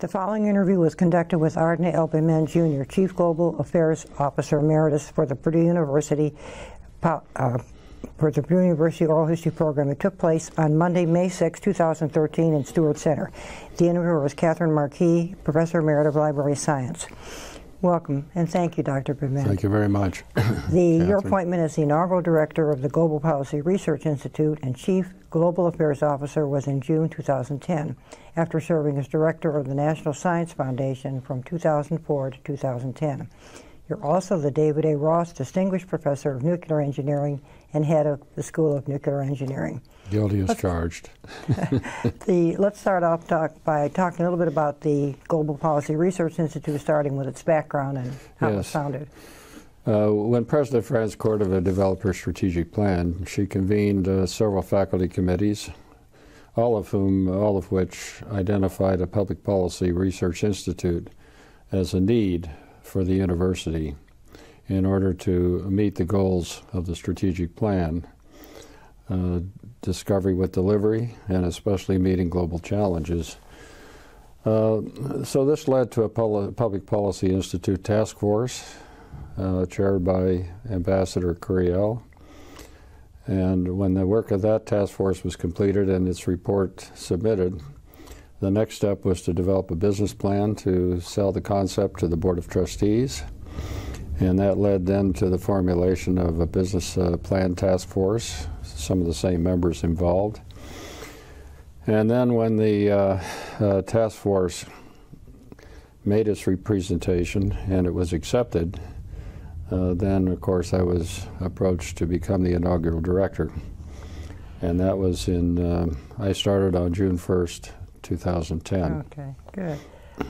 The following interview was conducted with Arden L. Bement Jr., Chief Global Affairs Officer Emeritus for the Purdue University uh, for the Purdue University Oral History Program. It took place on Monday, May 6, 2013 in Stewart Center. The interviewer was Katherine Markee, Professor Emeritus of Library Science. Welcome, and thank you, Dr. Bement. Thank you very much. the, your appointment as the inaugural director of the Global Policy Research Institute and Chief Global Affairs Officer was in June 2010, after serving as director of the National Science Foundation from 2004 to 2010. You're also the David A. Ross Distinguished Professor of Nuclear Engineering and head of the School of Nuclear Engineering. Guilty as charged. the, let's start off talk by talking a little bit about the Global Policy Research Institute, starting with its background and how yes. it was founded. Uh, when President Frances Cordova developed her strategic plan, she convened uh, several faculty committees, all of whom, all of which identified a public policy research institute as a need for the university in order to meet the goals of the strategic plan. Uh, discovery with delivery, and especially meeting global challenges. Uh, so this led to a Public Policy Institute task force uh, chaired by Ambassador Curiel. And when the work of that task force was completed and its report submitted, the next step was to develop a business plan to sell the concept to the Board of Trustees. And that led then to the formulation of a business uh, plan task force, some of the same members involved. And then when the uh, uh, task force made its representation and it was accepted, uh, then of course I was approached to become the inaugural director. And that was in, uh, I started on June 1st, 2010. Okay, good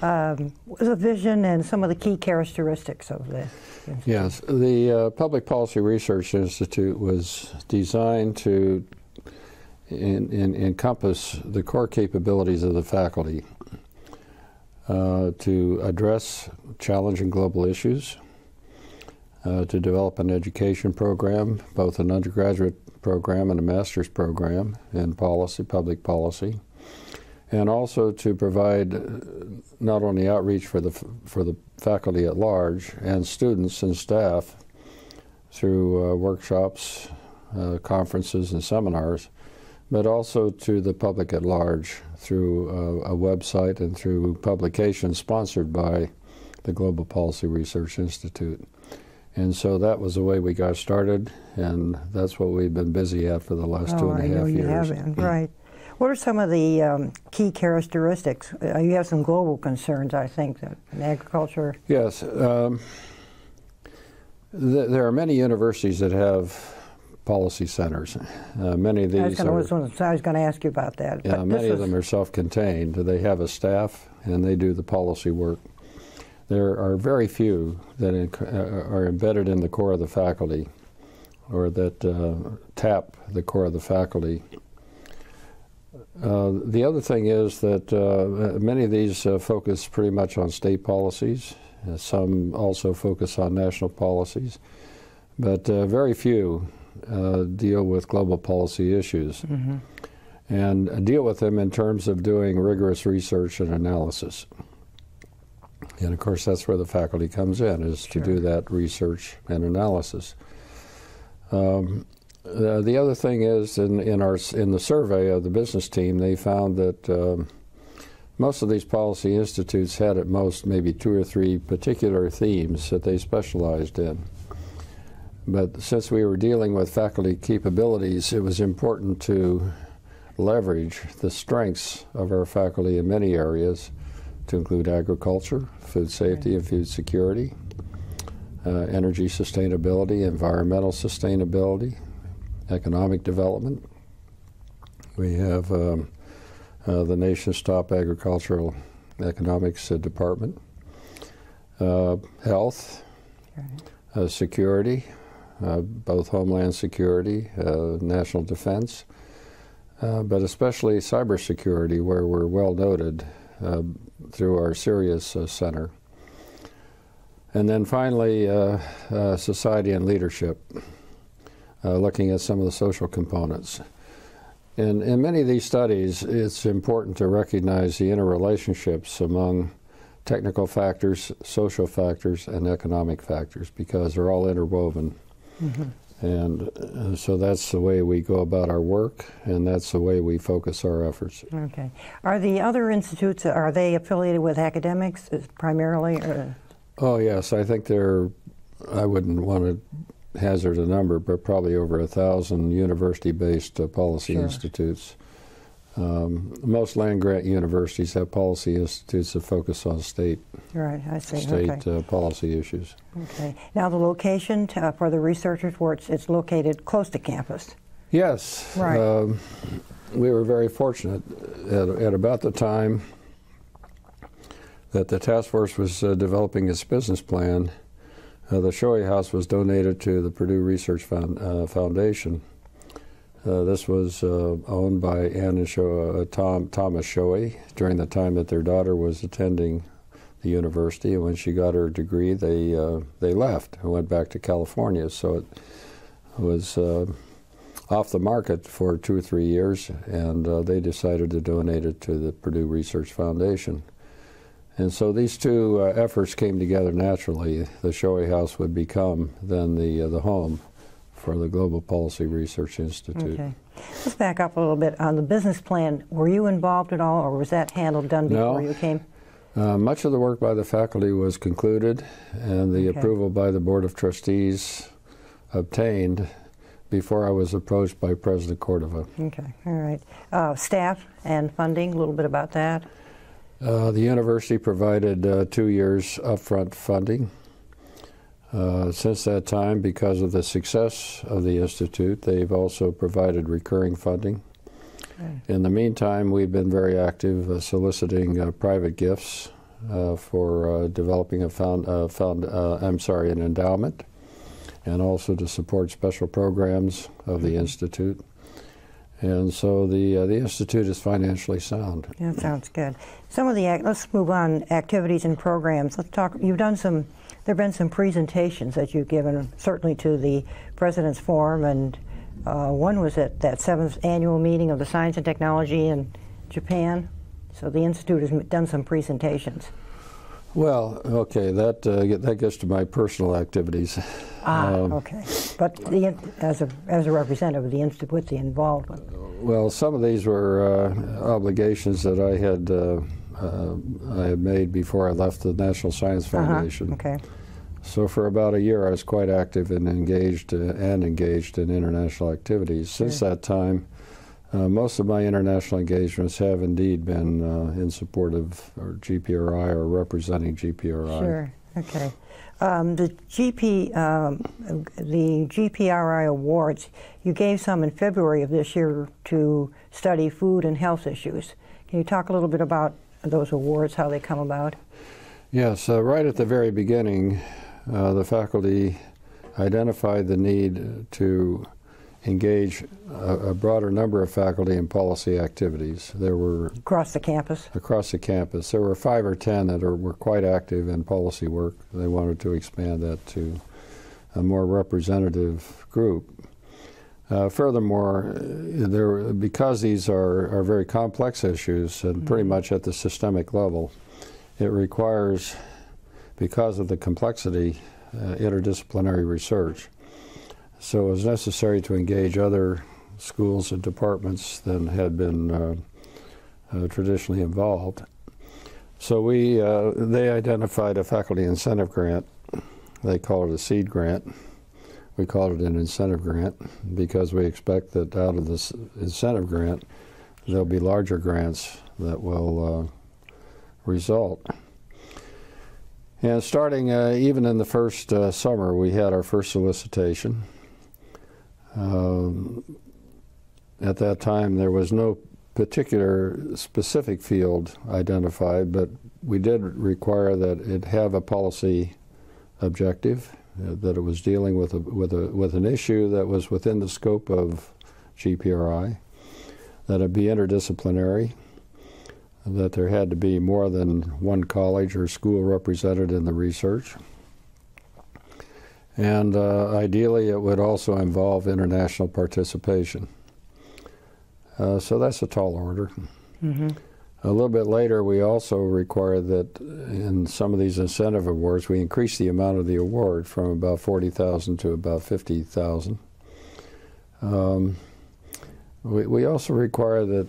um, a vision and some of the key characteristics of the institute? Yes, the uh, Public Policy Research Institute was designed to in, in, encompass the core capabilities of the faculty uh, to address challenging global issues, uh, to develop an education program, both an undergraduate program and a master's program in policy, public policy, and also to provide uh, not only outreach for the for the faculty at large and students and staff through uh, workshops, uh, conferences, and seminars, but also to the public at large through uh, a website and through publications sponsored by the Global Policy Research Institute. And so that was the way we got started, and that's what we've been busy at for the last oh, two and a half years. You have been, right. What are some of the um, key characteristics? Uh, you have some global concerns, I think, that in agriculture. Yes. Um, th there are many universities that have policy centers. Uh, many of these I was going to ask you about that. Yeah, many of them are self-contained. They have a staff and they do the policy work. There are very few that uh, are embedded in the core of the faculty or that uh, tap the core of the faculty uh, the other thing is that uh, many of these uh, focus pretty much on state policies. Uh, some also focus on national policies, but uh, very few deal with global policy issues mm -hmm. and deal with them in terms of doing rigorous research and analysis. And of course, that's where the faculty comes in, is sure. to do that research and analysis. Um, uh, the other thing is, in, in, our, in the survey of the business team, they found that um, most of these policy institutes had at most maybe two or three particular themes that they specialized in. But since we were dealing with faculty capabilities, it was important to leverage the strengths of our faculty in many areas, to include agriculture, food safety and food security, uh, energy sustainability, environmental sustainability, economic development. We have um, uh, the nation's top agricultural economics uh, department, uh, health, uh, security, uh, both homeland security, uh, national defense, but especially cybersecurity, where we're well noted through our CERIAS Center. And then finally, society and leadership uh, looking at some of the social components. in, in many of these studies, it's important to recognize the interrelationships among technical factors, social factors, and economic factors because they're all interwoven. Mm-hmm. And uh, so that's the way we go about our work, and that's the way we focus our efforts. Okay. Are the other institutes, are they affiliated with academics primarily? Or? Oh, yes. I think they're, I wouldn't want to hazard a number, but probably over a thousand university based uh, policy sure. institutes. Um, most land grant universities have policy institutes that focus on state right, I see. state okay. uh, policy issues. Okay. Now the location to, uh, for the researchers, where it's, it's located close to campus. Yes. Right. Um, we were very fortunate at, at, about the time that the task force was uh, developing its business plan. Uh, the Schoewe House was donated to the Purdue Research Found, uh, Foundation uh, this was uh, owned by Anne and Schoewe, uh, Tom, Thomas Schoewe during the time that their daughter was attending the university. And when she got her degree, they uh, they left and went back to California. So it was off the market for two or three years, and they decided to donate it to the Purdue Research Foundation. And so these two efforts came together naturally. The Schoewe House would become then the the home for the Global Policy Research Institute. Okay. Let's back up a little bit. On the business plan, were you involved at all, or was that handled, done before no. you came? Uh, much of the work by the faculty was concluded, and the okay. approval by the Board of Trustees obtained before I was approached by President Cordova. Okay, all right. Uh, staff and funding, a little bit about that. Uh, the university provided uh, two years upfront funding uh, since that time, because of the success of the Institute, they've also provided recurring funding. Okay. In the meantime, we've been very active uh, soliciting uh, private gifts uh, for uh, developing a found, found I'm sorry, an endowment, and also to support special programs of the mm-hmm. Institute. And so the the institute is financially sound. Yeah, sounds good. Some of the let's move on activities and programs. Let's talk. You've done some there have been some presentations that you've given, certainly to the President's Forum, and uh, one was at that seventh annual meeting of the Science and Technology in Japan. So the Institute has done some presentations. Well, okay, that uh, that gets to my personal activities. Ah, um, okay. But the, as a as a representative of the institute, with the involvement. Well, some of these were uh, obligations that I had uh, uh, I had made before I left the National Science uh-huh. Foundation. Uh-huh. Okay. So for about a year, I was quite active and engaged uh, and engaged in international activities. Since that time, uh, most of my international engagements have indeed been uh, in support of or GPRI or representing GPRI. Sure. Okay. Um, the GP, um, the GPRI awards, you gave some in February of this year to study food and health issues. Can you talk a little bit about those awards, how they come about? Yes, uh, right at the very beginning, uh, the faculty identified the need to engage a, a, broader number of faculty in policy activities. There were across the campus. Across the campus, there were five or ten that are, were quite active in policy work. They wanted to expand that to a more representative group. Uh, furthermore, there, because these are, are very complex issues and pretty mm-hmm. much at the systemic level, it requires because of the complexity, uh, interdisciplinary research. So it was necessary to engage other schools and departments than had been uh, uh, traditionally involved. So we, uh, they identified a faculty incentive grant. They call it a seed grant. We called it an incentive grant because we expect that out of this incentive grant, there'll be larger grants that will uh, result. And starting uh, even in the first uh, summer, we had our first solicitation. Um, at that time, there was no particular specific field identified, but we did require that it have a policy objective, uh, that it was dealing with a, with a, with an issue that was within the scope of GPRI, that it be interdisciplinary, that there had to be more than one college or school represented in the research. And uh, ideally, it would also involve international participation. Uh, so that's a tall order. Mm-hmm. A little bit later, we also require that in some of these incentive awards, we increase the amount of the award from about 40,000 to about 50,000. Um, we, we also require that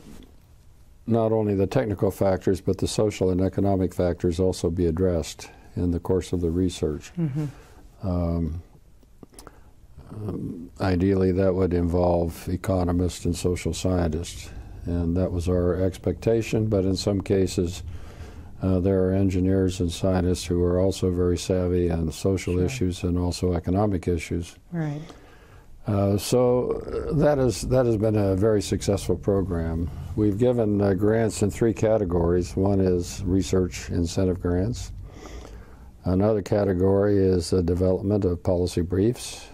not only the technical factors, but the social and economic factors also be addressed in the course of the research. Mm-hmm. Um, um, ideally, that would involve economists and social scientists, and that was our expectation. But in some cases, uh, there are engineers and scientists who are also very savvy on social Sure. issues and also economic issues. Right. Uh, so uh, that is that has been a very successful program. We've given uh, grants in three categories. One is research incentive grants. Another category is the development of policy briefs,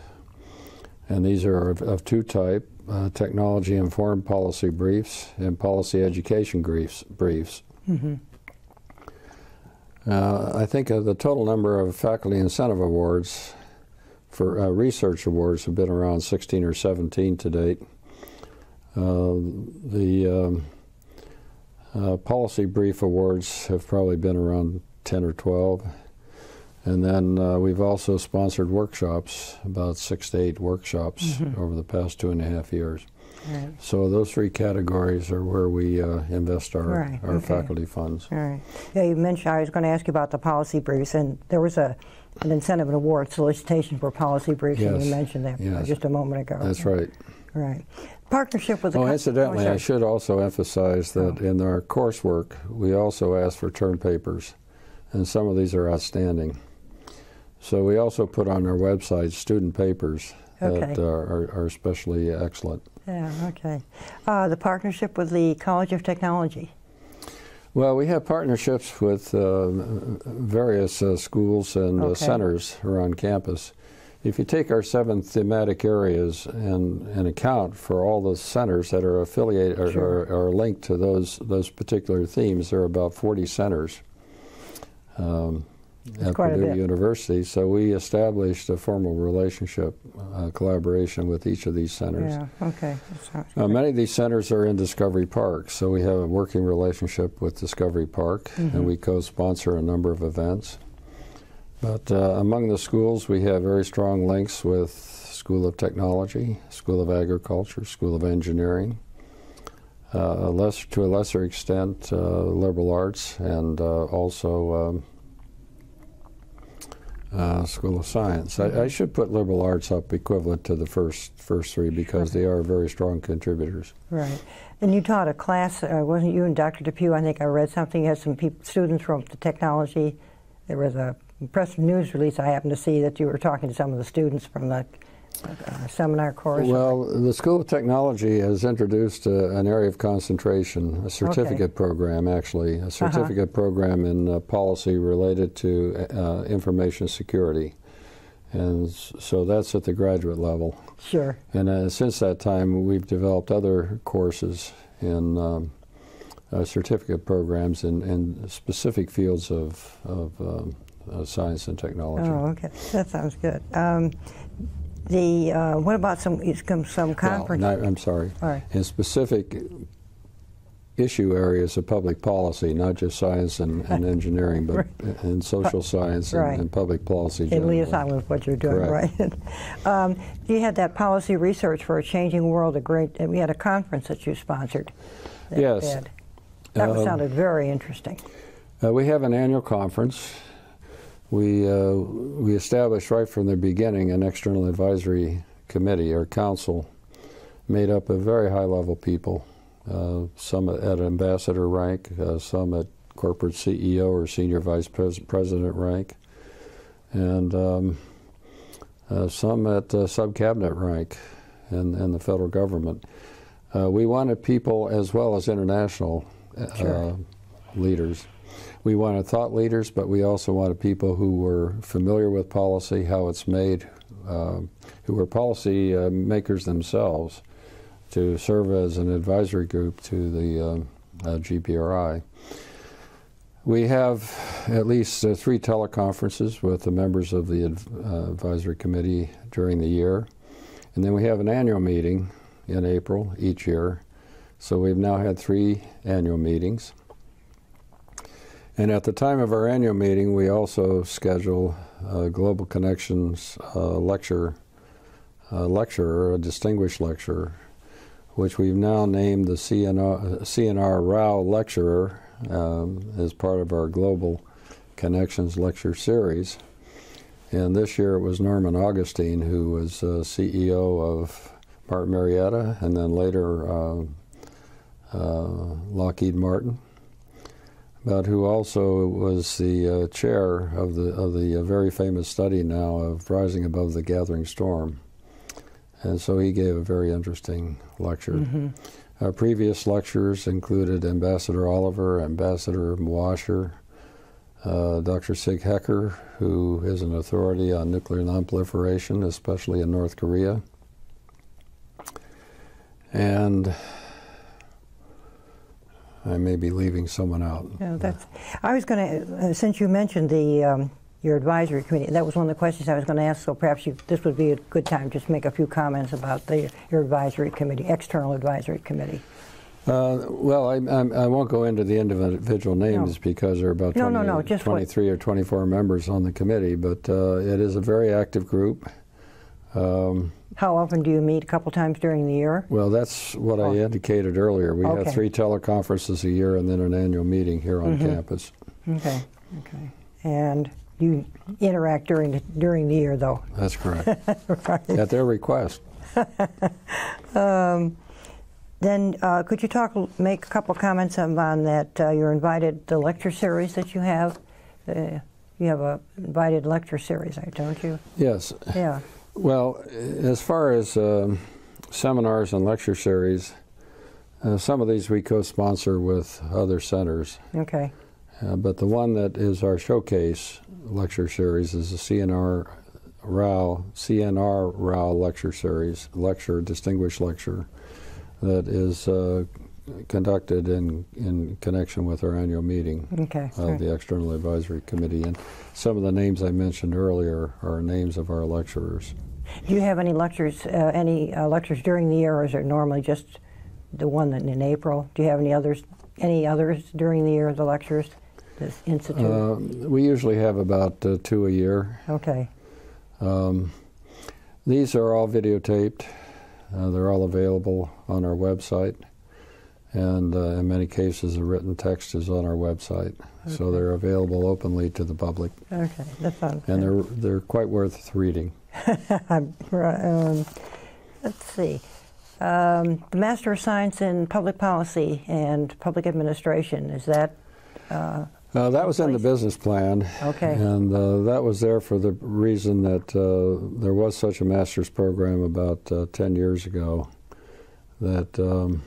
and these are of, of two type: uh, technology-informed policy briefs and policy education briefs. Briefs. Mm-hmm. Uh, I think uh, the total number of faculty incentive awards for uh, research awards have been around 16 or 17 to date. Uh, the um, uh, policy brief awards have probably been around 10 or 12. And then uh, we've also sponsored workshops, about six to eight workshops Mhm. over the past two and a half years. Right. So those three categories are where we uh, invest our, Right, our okay. faculty funds. All right. Yeah, you mentioned, I was going to ask you about the policy briefs, and there was a, an incentive and award solicitation for policy briefs, and you mentioned that uh, yes. just a moment ago. That's right. Right. Partnership with the... Oh, incidentally. I should also emphasize that Oh. in our coursework, we also ask for term papers, and some of these are outstanding. So we also put on our website student papers that Okay. uh, are, are especially excellent. Yeah, okay. Uh, the partnership with the College of Technology. Well, we have partnerships with uh, various uh, schools and uh, Okay. centers around campus. If you take our seven thematic areas and, and account for all the centers that are affiliated or, Sure. or, are linked to those those particular themes, there are about 40 centers um, at Purdue. University. So we established a formal relationship, uh, collaboration with each of these centers. Yeah, okay. Uh, many of these centers are in Discovery Park, so we have a working relationship with Discovery Park, Mhm. and we co-sponsor a number of events. But uh, among the schools, we have very strong links with School of Technology, School of Agriculture, School of Engineering, uh, a less, to a lesser extent, uh, liberal arts, and uh, also um, uh, School of Science. I, I should put liberal arts up equivalent to the first first three because Sure. they are very strong contributors. Right. And you taught a class, uh, wasn't you and Dr. Depew? I think I read something. You had some peop students from the technology. There was a press news release I happened to see that you were talking to some of the students from the seminar course. Well, the School of Technology has introduced uh, an area of concentration, a certificate program, actually, a certificate program in uh, policy related to uh, information security. And so that's at the graduate level. Sure. And uh, since that time, we've developed other courses in um, uh, certificate programs in, in specific fields of, of um, uh, science and technology. Oh, okay. That sounds good. Um, the uh, what about some some, some Well, conference? no, I'm sorry. All right. in specific issue areas of public policy, not just science and, and engineering, but in social science and, Right. and public policy In generally. liaison with what you're doing, Correct. right? um, you had that policy research for a changing world. A great. And we had a conference that you sponsored. that Yes. did. That Um, sounded very interesting. Uh, we have an annual conference. We, uh, we established right from the beginning an external advisory committee or council made up of very high level people, uh, some at ambassador rank, uh, some at corporate CEO or senior vice pres- president rank, and um, uh, some at uh, sub cabinet rank in, in the federal government. Uh, we wanted people as well as international uh, Sure. leaders. We wanted thought leaders, but we also wanted people who were familiar with policy, how it's made, um, who were policy uh, makers themselves, to serve as an advisory group to the um, uh, GPRI. We have at least uh, three teleconferences with the members of the uh, advisory committee during the year. And then we have an annual meeting in April each year So we've now had three annual meetings. And at the time of our annual meeting, we also schedule a Global Connections uh, lecture, uh, lecturer, a distinguished lecturer, which we've now named the CNR, CNR Rao Lecturer um, as part of our Global Connections lecture series. And this year it was Norman Augustine, who was uh, CEO of Martin Marietta and then later uh, uh, Lockheed Martin, but who also was the uh, chair of the, of the uh, very famous study now of Rising Above the Gathering Storm. And so he gave a very interesting lecture. Mm-hmm. Our previous lectures included Ambassador Oliver, Ambassador Washer, uh, Dr. Sig Hecker, who is an authority on nuclear nonproliferation, especially in North Korea. And I may be leaving someone out. Yeah, that's. I was going to, uh, since you mentioned the um, your advisory committee, that was one of the questions I was going to ask. So perhaps you, this would be a good time just make a few comments about the your advisory committee, external advisory committee. Uh, well, I, I, I, won't go into the individual names No. because there are about No, 20, no, no, just what- 23 or 24 members on the committee, but uh, it is a very active group. Um, How often do you meet? A couple times during the year. well, that's what I Oh. indicated earlier. We Okay. have three teleconferences a year and then an annual meeting here on Mhm. campus. Okay. Okay. And you interact during the, during the year, though. That's correct. right. At their request. Um, then uh, could you talk, make a couple comments on on that uh, your invited the lecture series that you have? Uh, you have a invited lecture series, don't you? Yes. Yeah. Well, as far as um, seminars and lecture series, uh, some of these we co-sponsor with other centers. Okay. Uh, but the one that is our showcase lecture series is the CNR Rao CNR Rao lecture series, lecture distinguished lecture, that is uh, conducted in in connection with our annual meeting Okay. of the External Advisory Committee. And some of the names I mentioned earlier are names of our lecturers. Do you have any lectures, uh, any uh, lectures during the year, or is it normally just the one that in April? Do you have any others, any others during the year? Of the lectures, this institute. Uh, we usually have about uh, two a year. okay. Um, these are all videotaped. Uh, they're all available on our website. And uh, in many cases, the written text is on our website. So they're available openly to the public. Okay. That sounds. And they're, they're quite worth reading. um, let's see. Um, the Master of Science in Public Policy and Public Administration is that uh, Uh, that was in the business plan. okay? And uh, that was there for the reason that uh, there was such a master's program about uh, 10 years ago that um,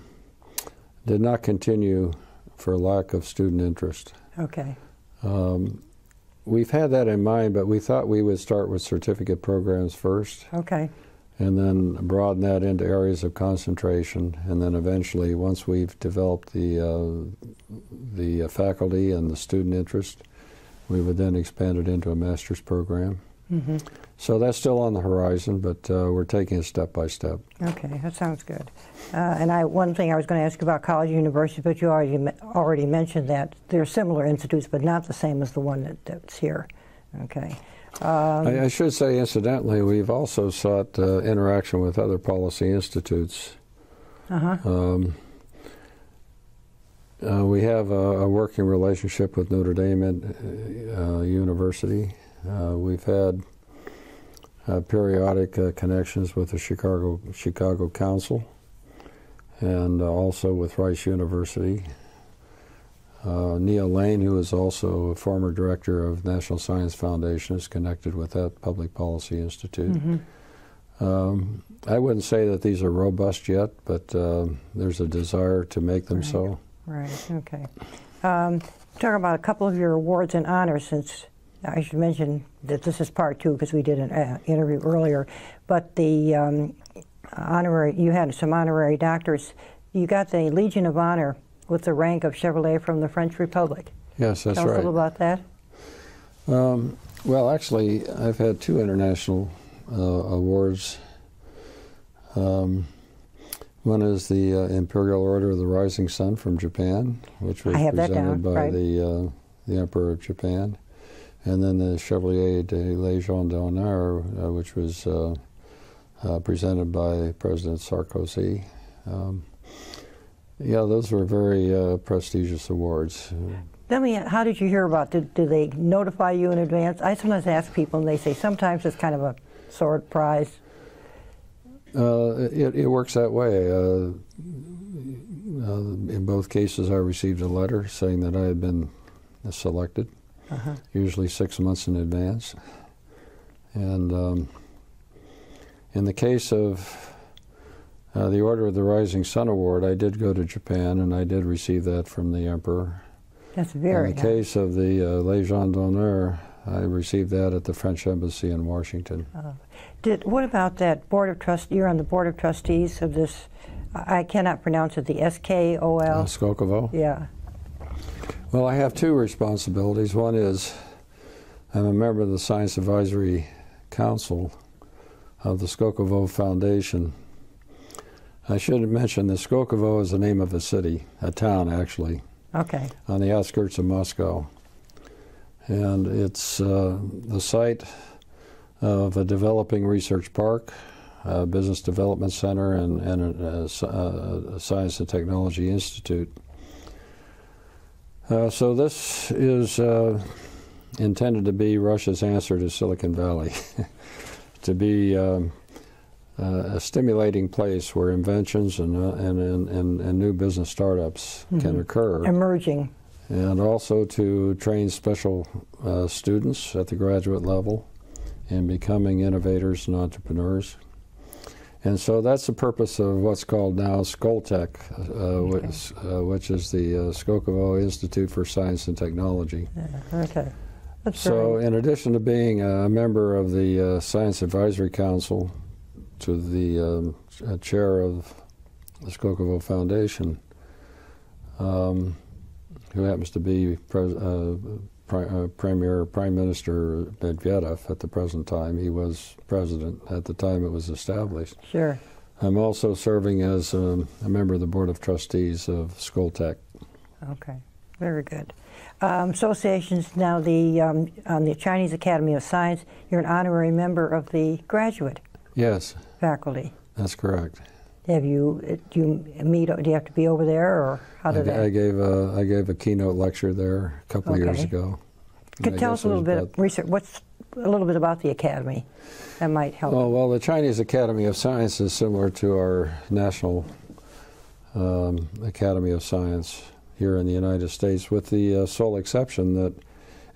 did not continue for lack of student interest. Okay. Um, we've had that in mind, but we thought we would start with certificate programs first Okay. and then broaden that into areas of concentration. And then eventually, once we've developed the, uh, the uh, faculty and the student interest, we would then expand it into a master's program. Hmm So that's still on the horizon, but uh, we're taking it step by step. Okay, that sounds good. Uh, and I, one thing I was going to ask you about college and university, but you already already mentioned that they're similar institutes, but not the same as the one that, that's here. Okay. Um, I, I should say, incidentally, we've also sought uh, interaction with other policy institutes. uh-huh. Um, uh, we have a, a working relationship with Notre Dame uh, University. Uh, we've had uh, periodic uh, connections with the Chicago Chicago Council, and uh, also with Rice University. Uh, Neal Lane, who is also a former director of National Science Foundation, is connected with that Public Policy Institute. Mhm. Um, I wouldn't say that these are robust yet, but uh, there's a desire to make them Right. so. Right, okay. Um, talk about a couple of your awards and honors, since I should mention that this is part two because we did an uh, interview earlier. But the um, honorary, you had some honorary doctors. You got the Legion of Honor with the rank of Chevalier from the French Republic. Yes, that's Tell us a little about that. Um, well, actually, I've had two international uh, awards. Um, One is the uh, Imperial Order of the Rising Sun from Japan, which was I have that presented by right. the uh, the Emperor of Japan, and then the Chevalier de Légion d'honneur, uh, which was uh, uh, presented by President Sarkozy. Um, yeah, those were very uh, prestigious awards. Tell me, how did you hear about? Did, did they notify you in advance? I sometimes ask people, and they say sometimes it's kind of a sword prize. Uh, it, it works that way. Uh, uh, in both cases, I received a letter saying that I had been selected, Uh-huh. usually six months in advance. And um, in the case of uh, the Order of the Rising Sun Award, I did go to Japan and I did receive that from the Emperor. That's very in the nice. case of the uh, Légion d'honneur, I received that at the French Embassy in Washington. Did, what about that board of trust? You're on the board of trustees of this. I cannot pronounce it. The SKOL. Uh, Skolkovo. yeah. Well, I have two responsibilities. One is I'm a member of the Science Advisory Council of the Skolkovo Foundation. I should mention that Skolkovo is the name of a city, a town actually, Okay. on the outskirts of Moscow. And it's uh, the site of a developing research park, a business development center, and, and a, a a- a science and technology institute. Uh, so this is uh, intended to be Russia's answer to Silicon Valley, to be um, uh, a stimulating place where inventions and, uh, and, and, and, new business startups can Mhm. occur Emerging. and also to train special uh, students at the graduate level in becoming innovators and entrepreneurs. And so that's the purpose of what's called now Skoltech, uh, which, uh, which is the uh, Skolkovo Institute for Science and Technology. Yeah. Okay. That's So, very. in addition to being a member of the uh, Science Advisory Council, to the um, ch- chair of the Skolkovo Foundation, um, who happens to be pres- uh, pri- uh, Premier Prime Minister Medvedev at the present time. He was president at the time it was established. Sure. I'm also serving as um, a member of the Board of Trustees of Skoltech. Okay. Very good. Um, associations now the um, on the Chinese Academy of Science. You're an honorary member of the graduate Yes, faculty. that's correct. Have you do you meet? Do you have to be over there, or how I, did that? I gave a I gave a keynote lecture there a couple of years ago. Could I tell us a little bit about- of research. What's a little bit about the academy? That might help. Oh well, the Chinese Academy of Science is similar to our National um, Academy of Science here in the United States, with the uh, sole exception that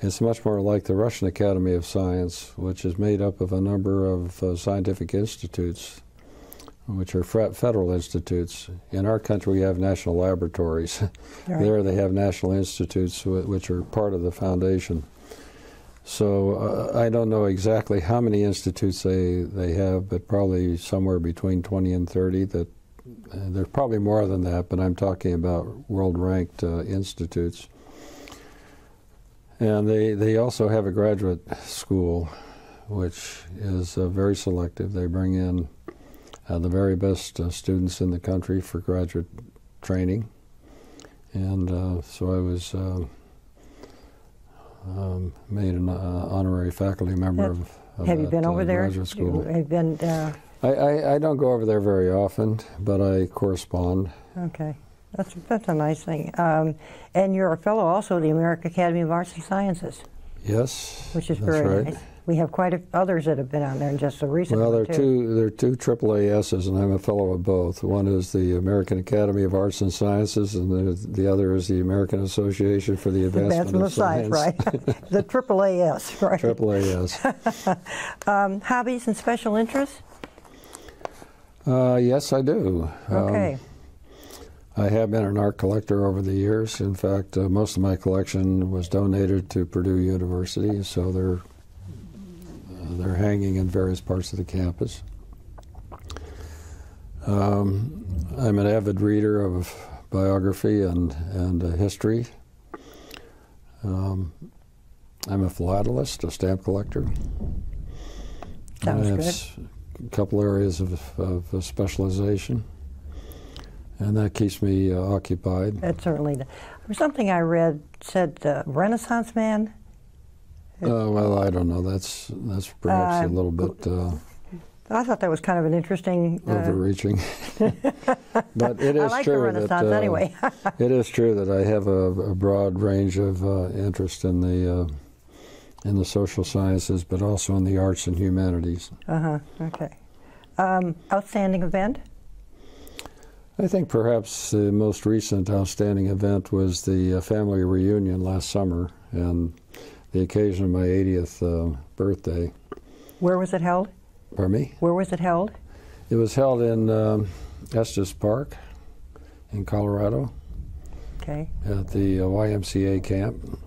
it's much more like the Russian Academy of Science, which is made up of a number of uh, scientific institutes, which are federal institutes. In our country, we have national laboratories. Right. There, they have national institutes, which are part of the foundation. So uh, I don't know exactly how many institutes they, they have, but probably somewhere between 20 and 30. That uh, there's probably more than that, but I'm talking about world-ranked uh, institutes. And they, they also have a graduate school, which is uh, very selective. They bring in uh, the very best uh, students in the country for graduate training. And uh, so I was uh, um, made an uh, honorary faculty member Have- of, of have you that, been uh, over there? graduate school. Have you been? Uh, I, I, I don't go over there very often, but I correspond. okay, that's that's a nice thing. Um, and you're a fellow also of the American Academy of Arts and Sciences, Yes, which is that's very right. nice. We have quite a, others that have been on there, in just a recent Well, there are two there are two AAASs, and I'm a fellow of both. One is the American Academy of Arts and Sciences, and the, the other is the American Association for the Advancement, Advancement of Science, right? the AAAS, right? AAAS. Um, hobbies and special interests. uh, yes, I do. Um, Okay. I have been an art collector over the years. In fact, uh, most of my collection was donated to Purdue University, so they're uh, they're hanging in various parts of the campus. Um, I'm an avid reader of biography and and uh, history. Um, I'm a philatelist, a stamp collector. Sounds I have good. a couple areas of, of specialization. and that keeps me uh, occupied. That certainly. Does. Something I read said uh, Renaissance man. Uh, well, I don't know. That's that's perhaps a Uh, little bit uh, I thought that was kind of an interesting. Uh, overreaching, but it is I like true the Renaissance that uh, anyway. it is true that I have a, a broad range of uh, interest in the uh, in the social sciences, but also in the arts and humanities. uh huh. Okay. Um, outstanding event. I think perhaps the most recent outstanding event was the uh, family reunion last summer and the occasion of my 80th uh, birthday. Where was it held? Pardon me? Where was it held? It was held in um, Estes Park in Colorado Okay. at the uh, YMCA camp.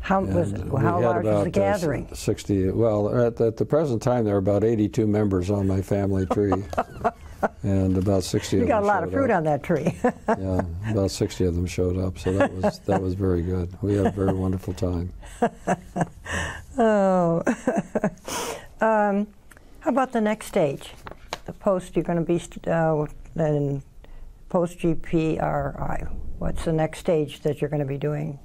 How was it, we how large was the uh, gathering? 60. Well, at, at the present time, there are about 82 members on my family tree, and about 60 you of got a lot of fruit up. on that tree. Yeah, about 60 of them showed up, so that was that was very good. We had a very wonderful time. oh. um, how about the next stage? The post you're going to be uh, in post GPRI. What's the next stage that you're going to be doing?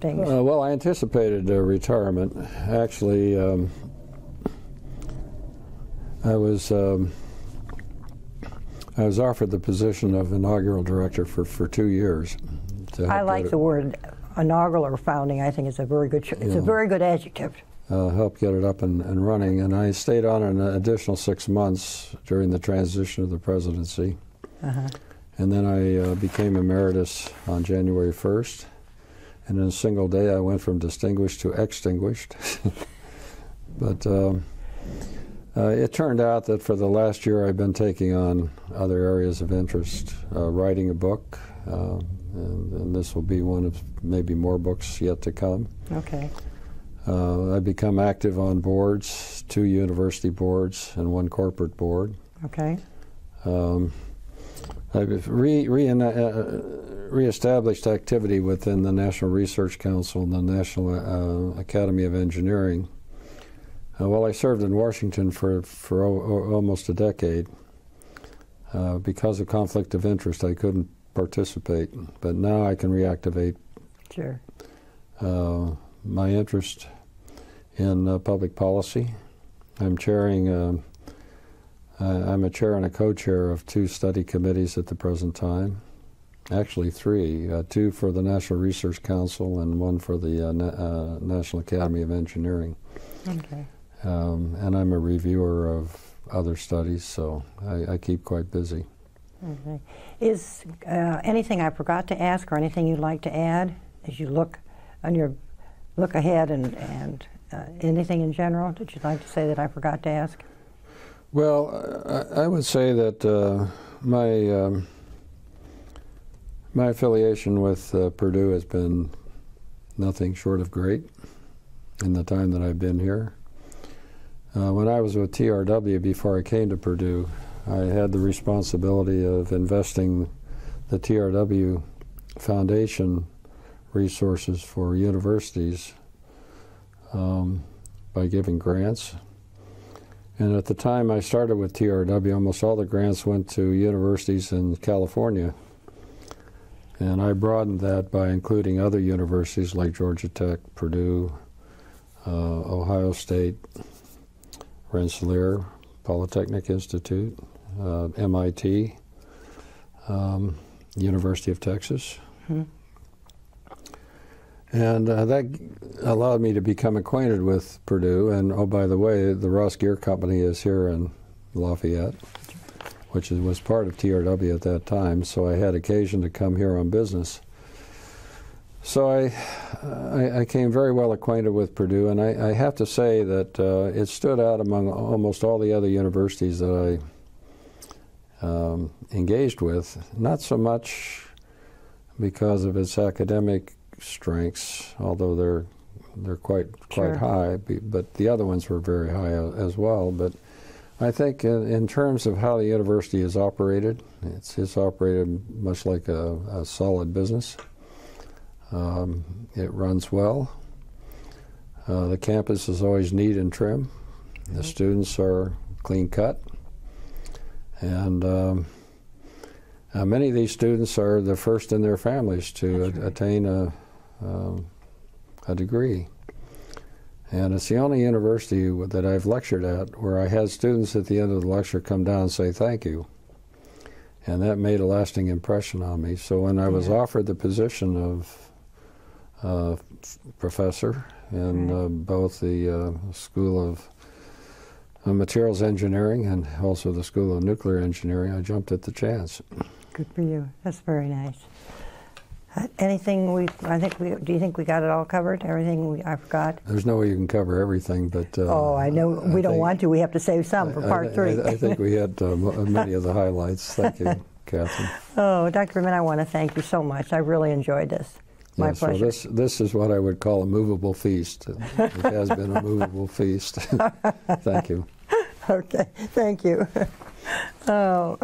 Things. Uh, well, I anticipated uh, retirement. Actually, um, I was um, I was offered the position of inaugural director for, for two years. I like the word inaugural or founding. I think it's a very good. It's a very good adjective. uh, help get it up and, and running, and I stayed on an additional six months during the transition of the presidency. Uh-huh. And then I uh, became emeritus on January 1st. And in a single day, I went from distinguished to extinguished. but um, uh, it turned out that for the last year, I've been taking on other areas of interest, uh, writing a book, uh, and, and this will be one of maybe more books yet to come. Okay. Uh, I've become active on boards, two university boards and one corporate board. Okay. Um, I've re, re, uh, reestablished activity within the National Research Council and the National uh, Academy of Engineering. Uh, while I served in Washington for, for almost a decade, uh, because of conflict of interest, I couldn't participate. But now I can reactivate Sure. uh, my interest in uh, public policy. I'm chairing, uh, I'm a chair and a co-chair of two study committees at the present time. Actually, three: uh, two for the National Research Council and one for the uh, Na- uh, National Academy of Engineering. Okay. Um, and I'm a reviewer of other studies, so I, I keep quite busy. Okay. Is uh, anything I forgot to ask, or anything you'd like to add as you look on your look ahead, and and uh, anything in general that you'd like to say that I forgot to ask? Well, I, I would say that uh, my um, my affiliation with uh, Purdue has been nothing short of great in the time that I've been here. Uh, when I was with TRW before I came to Purdue, I had the responsibility of investing the TRW Foundation resources for universities um, by giving grants. And at the time I started with TRW, almost all the grants went to universities in California. And I broadened that by including other universities like Georgia Tech, Purdue, uh, Ohio State, Rensselaer, Polytechnic Institute, uh, MIT, um, University of Texas. Hmm. And uh, that allowed me to become acquainted with Purdue. And oh, by the way, the Ross Gear Company is here in Lafayette, which was part of TRW at that time. So I had occasion to come here on business. So I, I, I came very well acquainted with Purdue, and I, I have to say that uh, it stood out among almost all the other universities that I um, engaged with. Not so much because of its academic strengths, although they're they're quite quite Sure. high, but the other ones were very high as well. But I think in, in terms of how the university is operated, it's, it's operated much like a, a solid business. Um, it runs well. Uh, the campus is always neat and trim. The students are clean cut. And um, uh, many of these students are the first in their families to right. attain a, um, a degree. And it's the only university that I've lectured at where I had students at the end of the lecture come down and say thank you. And that made a lasting impression on me. So when I was Yeah. offered the position of uh, professor in Right. uh, both the uh, School of uh, Materials Engineering and also the School of Nuclear Engineering, I jumped at the chance. Good for you. That's very nice. Uh, Anything we, I think we, do you think we got it all covered? Everything we, I forgot? There's no way you can cover everything, but. Uh, Oh, I know, we don't think- want to. We have to save some for I- part I- three. I, I think we had uh, many of the highlights. Thank you, Katherine. Oh, Dr. Bement, I want to thank you so much. I really enjoyed this. My pleasure. this, this is what I would call a movable feast. It has been a movable feast. Thank you. Okay, thank you. Oh.